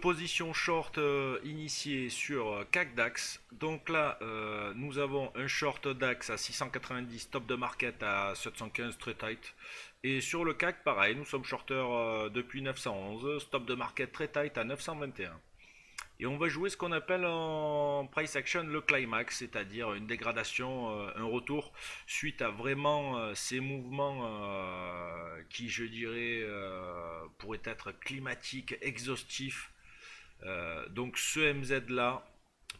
position short euh, initiée sur euh, CAC DAX. Donc là, euh, nous avons un short DAX à 690, top de market à 715, très tight. Et sur le CAC, pareil, nous sommes shorter depuis 911, stop de market très tight à 921. Et on va jouer ce qu'on appelle en price action le climax, c'est-à-dire une dégradation, euh, un retour suite à vraiment euh, ces mouvements euh, qui, je dirais, pourraient être climatiques, exhaustifs. donc ce MZ là,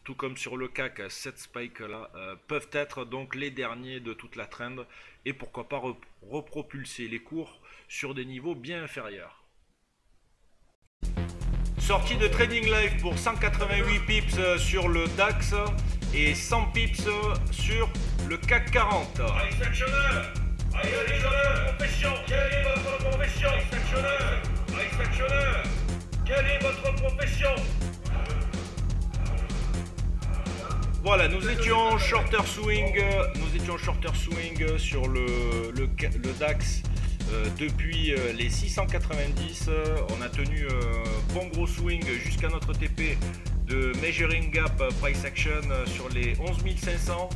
tout comme sur le CAC, cette spike là, peuvent être donc les derniers de toute la trend et pourquoi pas repropulser les cours sur des niveaux bien inférieurs. Sortie de Trading Life pour 188 pips euh, sur le DAX et 100 pips euh, sur le CAC 40. Allez, sanctionneur Allez, allez, profession Quelle est votre profession, sanctionneur Allez, sanctionneur Quelle est votre profession? Voilà, nous étions shorter swing, euh, nous étions shorter swing sur le, le, le DAX euh, depuis euh, les 690, euh, on a tenu bon gros swing jusqu'à notre TP de Measuring Gap Price Action sur les 11500.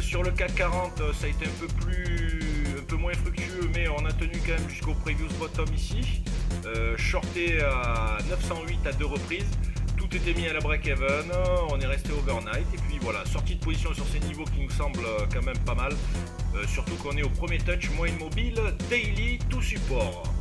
sur le CAC 40, ça a été un peu plus, un peu moins fructueux, mais on a tenu quand même jusqu'au previous bottom ici. shorté à 908 à deux reprises tout était mis à la break-even, on est resté overnight et puis voilà, sortie de position sur ces niveaux qui nous semblent quand même pas mal, euh, surtout qu'on est au premier touch, moins immobile, daily, tout support.